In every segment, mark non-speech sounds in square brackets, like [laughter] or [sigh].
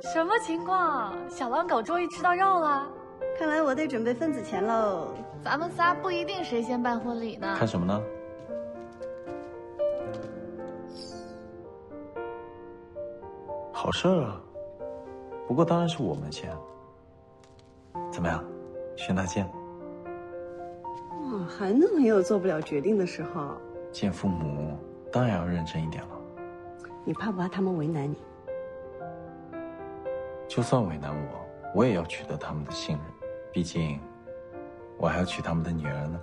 什么情况？小狼狗终于吃到肉了？看来我得准备份子钱喽。咱们仨不一定谁先办婚礼呢。看什么呢？好事儿啊！不过当然是我们先。怎么样，薛大件？哇，韩总也有做不了决定的时候。见父母当然要认真一点了。你怕不怕他们为难你？就算为难我，我也要取得他们的信任。毕竟，我还要娶他们的女儿呢。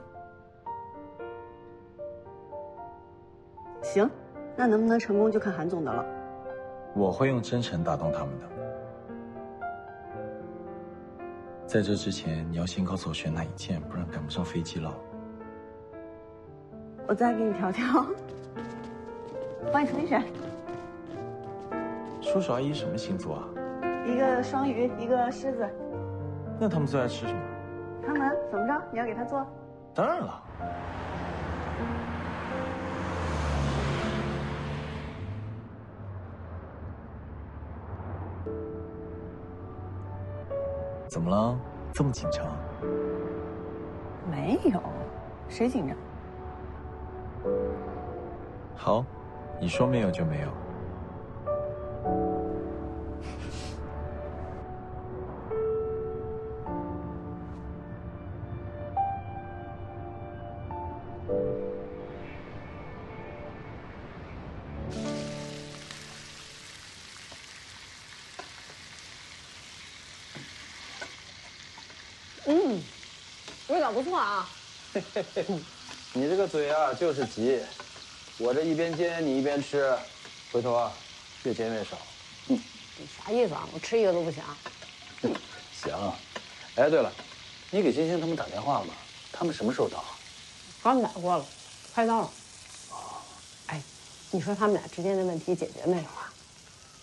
行，那能不能成功就看韩总的了。我会用真诚打动他们的。在这之前，你要先告诉我选哪一件，不然赶不上飞机了。我再给你调调，[laughs] 帮你重新选。叔叔阿姨什么星座啊？一个双鱼，一个狮子。那他们最爱吃什么？他们怎么着？你要给他做？当然了。怎么了？这么紧张？没有，谁紧张？好，你说没有就没有。嗯，味道不错啊。[laughs] 你这个嘴啊，就是急。我这一边煎你一边吃，回头啊，越煎越少。你啥意思啊？我吃一个都不行。[laughs] 行。哎，对了，你给金星他们打电话了吗？他们什么时候到？刚打过了，快到了。哦。哎，你说他们俩之间的问题解决没有啊？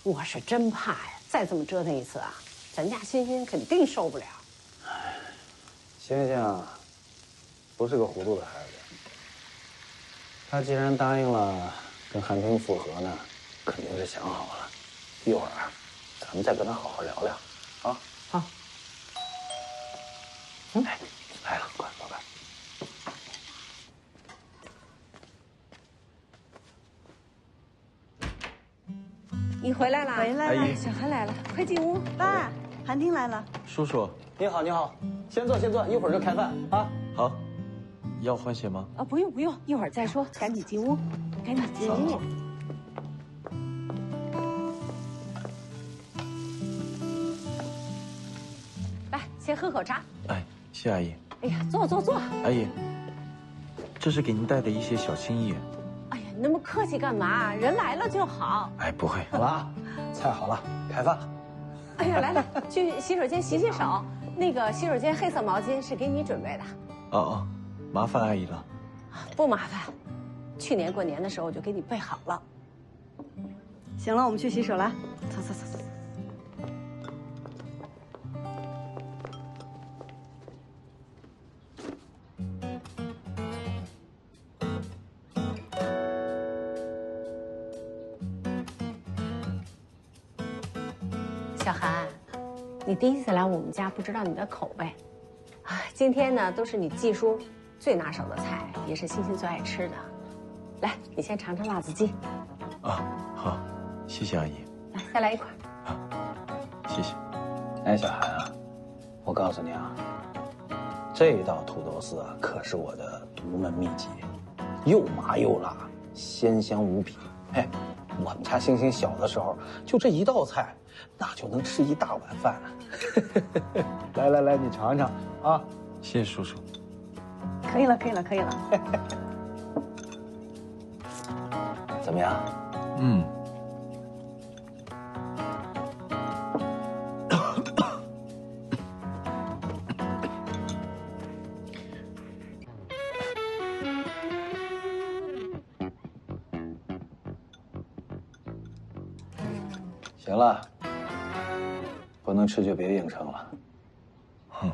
我是真怕呀，再这么折腾一次啊，咱家欣欣肯定受不了。哎，星星啊，不是个糊涂的孩子。他既然答应了跟韩冰复合呢，肯定是想好了。一会儿咱们再跟他好好聊聊，啊？好。嗯，来了，快，宝贝。你回来了，回来了，小韩来了，快进屋。爸，韩冰来了。叔叔，你好，你好，先坐，先坐，一会儿就开饭啊。好。要换鞋吗？啊，不用不用，一会儿再说，赶紧进屋，赶紧进屋。来，先喝口茶。哎，谢阿姨。哎呀，坐坐坐。阿姨，这是给您带的一些小心意。哎呀，你那么客气干嘛？人来了就好。哎，不会。好了，菜好了，开饭。哎呀，来来，去洗手间洗洗手。那个洗手间黑色毛巾是给你准备的。哦哦。麻烦阿姨了，不麻烦。去年过年的时候我就给你备好了。行了，我们去洗手了。走走走走。小韩，你第一次来我们家，不知道你的口味。啊今天呢，都是你季叔最拿手的菜，也是欣欣最爱吃的。来，你先尝尝辣子鸡。啊，好，谢谢阿姨。来，再来一块。啊，谢谢。哎，小韩啊，我告诉你啊，这道土豆丝啊，可是我的独门秘籍，又麻又辣，鲜香无比。嘿，我们家星星小的时候，就这一道菜，那就能吃一大碗饭 [laughs] 了。来来来，你尝尝啊。谢谢叔叔。可以了，可以了，可以了。[laughs] 怎么样？嗯。行了，不能吃就别硬撑了。哼。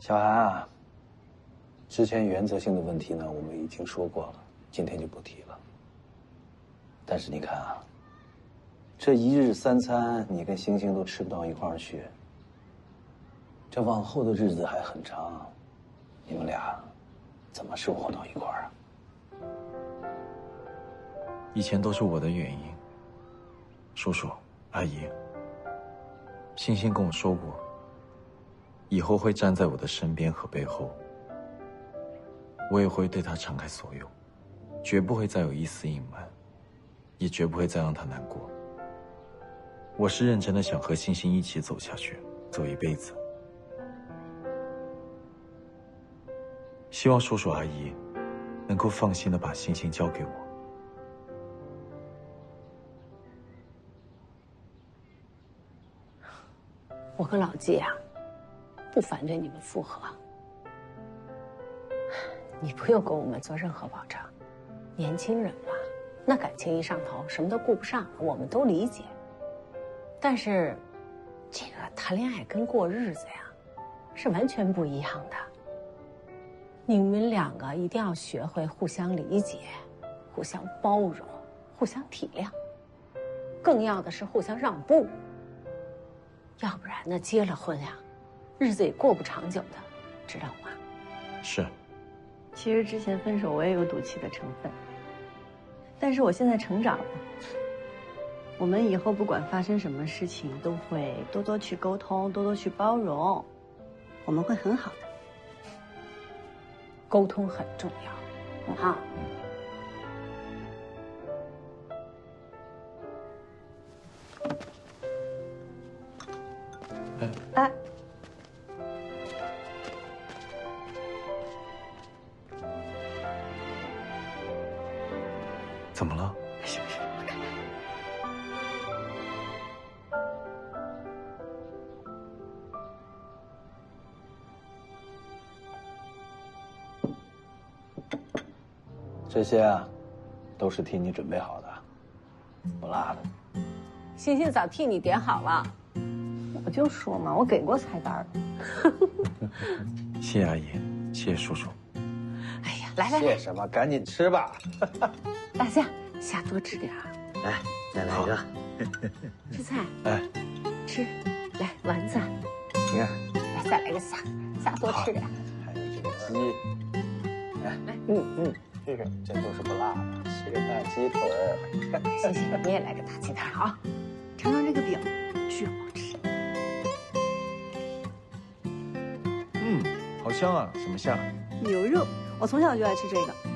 小韩啊，之前原则性的问题呢，我们已经说过了，今天就不提了。但是你看啊，这一日三餐你跟星星都吃不到一块儿去，这往后的日子还很长，你们俩怎么生活到一块儿啊？以前都是我的原因。叔叔、阿姨，星星跟我说过，以后会站在我的身边和背后，我也会对他敞开所有，绝不会再有一丝隐瞒，也绝不会再让他难过。我是认真的，想和星星一起走下去，走一辈子。希望叔叔阿姨能够放心的把星星交给我。我跟老季啊，不反对你们复合。你不用跟我们做任何保证，年轻人嘛，那感情一上头，什么都顾不上，我们都理解。但是，这个谈恋爱跟过日子呀，是完全不一样的。你们两个一定要学会互相理解、互相包容、互相体谅，更要的是互相让步。要不然呢，结了婚呀，日子也过不长久的，知道吗？是。其实之前分手我也有赌气的成分，但是我现在成长了。我们以后不管发生什么事情，都会多多去沟通，多多去包容，我们会很好的。沟通很重要，啊。哎，怎么了？这些啊，都是替你准备好的，不辣的。星星早替你点好了。我就说嘛，我给过菜单谢谢阿姨，谢谢叔叔。来来来，谢什么？赶紧吃吧。[laughs] 大虾，虾多吃点啊来，再来一个。吃菜。[laughs] 哎，吃，来丸子。你看，来再来个虾，虾多吃点。还有这个鸡。来来，嗯嗯，这个这都是不辣的，吃个大鸡腿儿。谢谢，你也来个大鸡腿啊！尝尝这个饼，巨好吃。嗯，好香啊！什么虾？牛肉，我从小就爱吃这个。